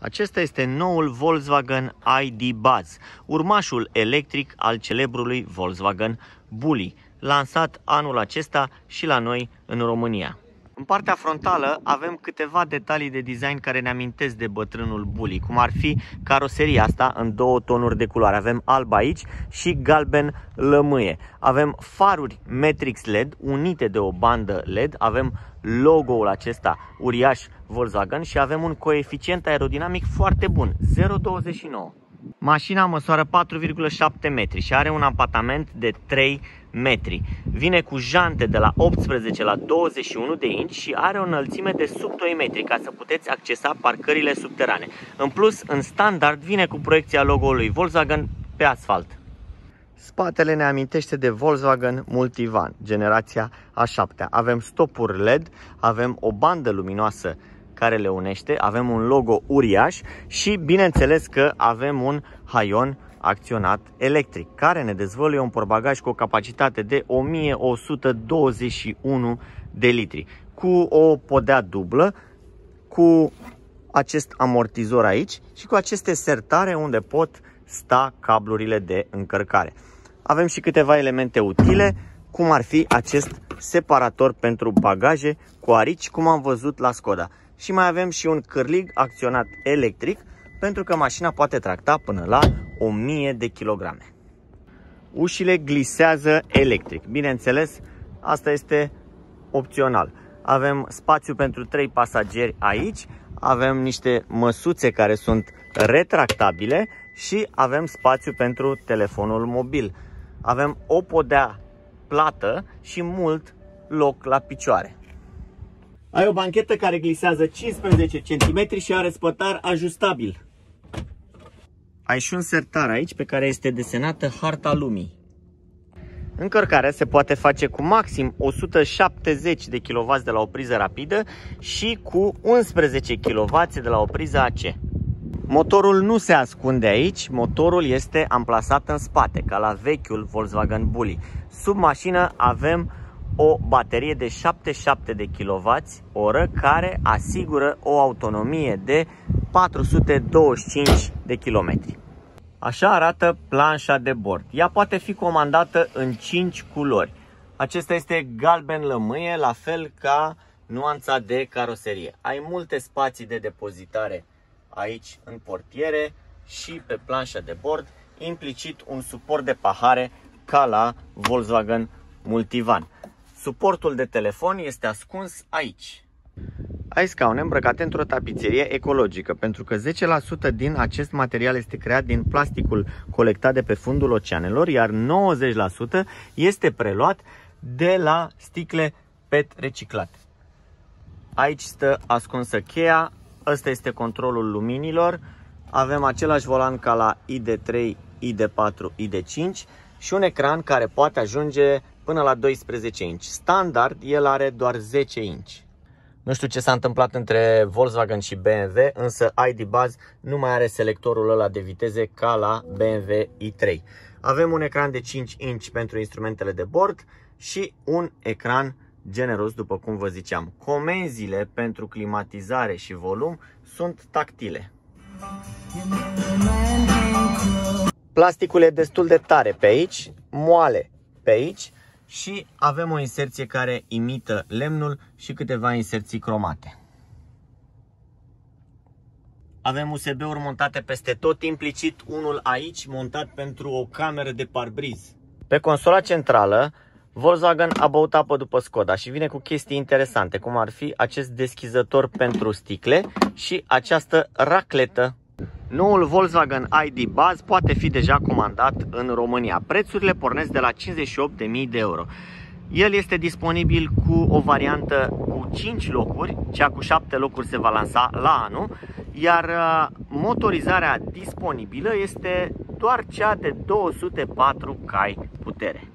Acesta este noul Volkswagen ID Buzz, urmașul electric al celebrului Volkswagen Bully, lansat anul acesta și la noi în România. În partea frontală avem câteva detalii de design care ne amintesc de bătrânul Bully, cum ar fi caroseria asta în două tonuri de culoare. Avem alb aici și galben lămâie. Avem faruri Matrix LED unite de o bandă LED, avem logo-ul acesta uriaș Volkswagen și avem un coeficient aerodinamic foarte bun, 0,29. Mașina măsoară 4,7 metri și are un apartament de 3 metri. Vine cu jante de la 18 la 21 de inci și are o înălțime de sub 2 metri ca să puteți accesa parcările subterane. În plus, în standard vine cu proiecția logo-ului Volkswagen pe asfalt. Spatele ne amintește de Volkswagen Multivan, generația a 7 Avem stopuri LED, avem o bandă luminoasă care le unește, avem un logo uriaș și bineînțeles că avem un haion acționat electric, care ne dezvăluie un porbagaj cu o capacitate de 1121 de litri, cu o podea dublă, cu acest amortizor aici și cu aceste sertare unde pot sta cablurile de încărcare. Avem și câteva elemente utile, cum ar fi acest separator pentru bagaje cu arici, cum am văzut la Skoda. Și mai avem și un cârlig acționat electric, pentru că mașina poate tracta până la 1000 de kilograme. Ușile glisează electric. Bineînțeles, asta este opțional. Avem spațiu pentru 3 pasageri aici, avem niște măsuțe care sunt retractabile și avem spațiu pentru telefonul mobil. Avem o podea plată și mult loc la picioare. Ai o banchetă care glisează 15 cm și are spătar ajustabil. Ai și un sertar aici pe care este desenată harta lumii. Încărcarea se poate face cu maxim 170 de kW de la o priză rapidă și cu 11 kW de la o priză AC. Motorul nu se ascunde aici, motorul este amplasat în spate, ca la vechiul Volkswagen Bully. Sub mașină avem o baterie de 77 de kWh care asigură o autonomie de 425 de km. Așa arată planșa de bord. Ea poate fi comandată în 5 culori. Acesta este galben lămâie, la fel ca nuanța de caroserie. Ai multe spații de depozitare aici în portiere și pe planșa de bord, implicit un suport de pahare ca la Volkswagen Multivan. Suportul de telefon este ascuns aici. Ai scaune îmbrăcate într-o tapiserie ecologică, pentru că 10% din acest material este creat din plasticul colectat de pe fundul oceanelor, iar 90% este preluat de la sticle PET reciclate. Aici stă ascunsă cheia, ăsta este controlul luminilor, avem același volan ca la ID3, ID4, ID5 și un ecran care poate ajunge până la 12 inch. Standard, el are doar 10 inch. Nu știu ce s-a întâmplat între Volkswagen și BMW, însă ID Buzz nu mai are selectorul ăla de viteze ca la BMW i3. Avem un ecran de 5 inch pentru instrumentele de bord și un ecran generos, după cum vă ziceam. Comenzile pentru climatizare și volum sunt tactile. Plasticul e destul de tare pe aici, moale pe aici și avem o inserție care imită lemnul și câteva inserții cromate. Avem USB-uri montate peste tot, implicit unul aici montat pentru o cameră de parbriz. Pe consola centrală, Volkswagen a băut apă după Skoda și vine cu chestii interesante, cum ar fi acest deschizător pentru sticle și această racletă Noul Volkswagen ID Buzz poate fi deja comandat în România. Prețurile pornesc de la 58.000 de euro. El este disponibil cu o variantă cu 5 locuri, cea cu 7 locuri se va lansa la anul, iar uh, motorizarea disponibilă este doar cea de 204 cai putere.